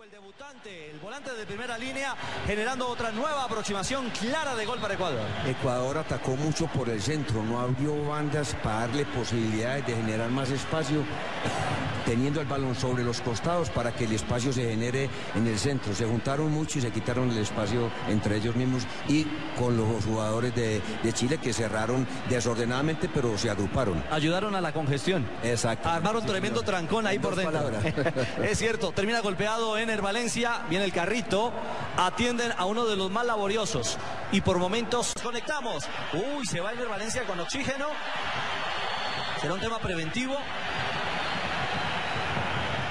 El debutante, el volante de primera línea, generando otra nueva aproximación clara de gol para Ecuador. Ecuador atacó mucho por el centro, no abrió bandas para darle posibilidades de generar más espacio, teniendo el balón sobre los costados para que el espacio se genere en el centro. Se juntaron mucho y se quitaron el espacio entre ellos mismos y con los jugadores de, de Chile que cerraron desordenadamente, pero se agruparon. Ayudaron a la congestión. Exacto. Armaron Sí, tremendo señor. trancón ahí por dentro. es cierto, termina golpeado Ener Valencia, viene el carrito, atienden a uno de los más laboriosos y por momentos conectamos. Uy, se va Ener Valencia con oxígeno. Será un tema preventivo.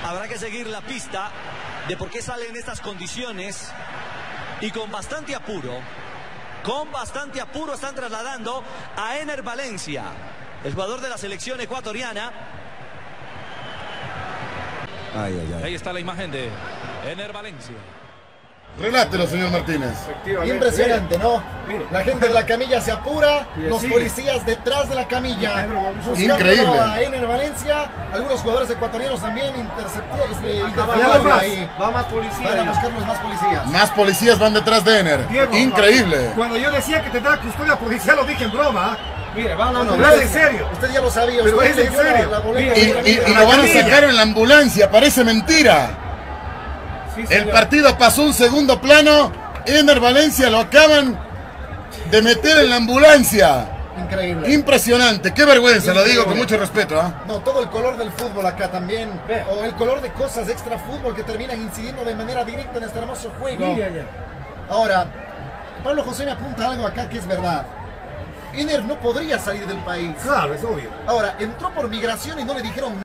Habrá que seguir la pista de por qué sale en estas condiciones y con bastante apuro, con bastante apuro están trasladando a Ener Valencia, el jugador de la selección ecuatoriana. Ay, ay, ay. Ahí está la imagen de Ener Valencia. Relátelo, señor Martínez. Impresionante, ¿no? La gente de la camilla se apura, los policías detrás de la camilla. Increíble. A Ener Valencia, algunos jugadores ecuatorianos también va más, ahí. va más Van a policía. buscar los más policías. Más policías van detrás de Ener. Increíble. Cuando yo decía que tendrá custodia policial, lo dije en broma. Mire, van a No, en serio. Usted ya lo sabía. Pero usted es en serio. Y, lo van a sacar en la ambulancia, parece mentira. Sí, El partido pasó un segundo plano. Ener Valencia lo acaban de meter en la ambulancia. Increíble. Impresionante, qué vergüenza, lo digo con mucho respeto. ¿ah? No, todo el color del fútbol acá también. O el color de cosas extra fútbol que terminan incidiendo de manera directa en este hermoso juego. Ahora, Pablo José me apunta algo acá que es verdad. Ener no podría salir del país. Claro, es obvio. Ahora, entró por migración y no le dijeron